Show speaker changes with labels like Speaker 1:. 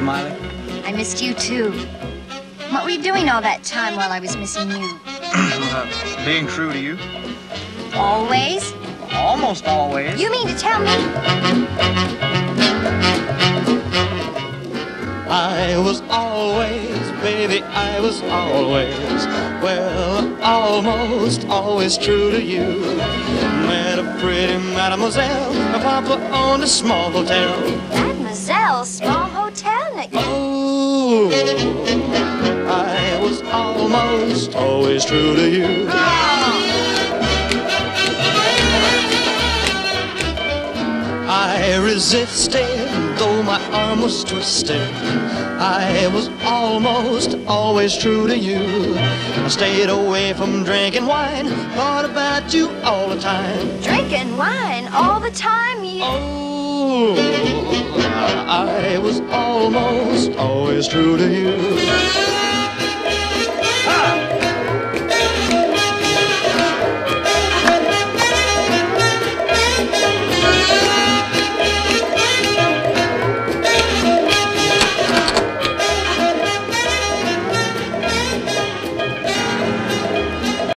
Speaker 1: you, Maile.
Speaker 2: I missed you too. What were you doing all that time while I was missing you?
Speaker 1: uh, being true to you.
Speaker 2: Always?
Speaker 1: Almost always.
Speaker 2: You mean to tell me?
Speaker 3: I was always, baby, I was always, well, almost always true to you. Met a pretty mademoiselle, my papa owned a small hotel. I was almost always true to you. I resisted, though my arm was twisted. I was almost always true to you. I stayed away from drinking wine, thought about you all the time.
Speaker 2: Drinking wine all the time, you.
Speaker 3: Oh, I was almost always true to you.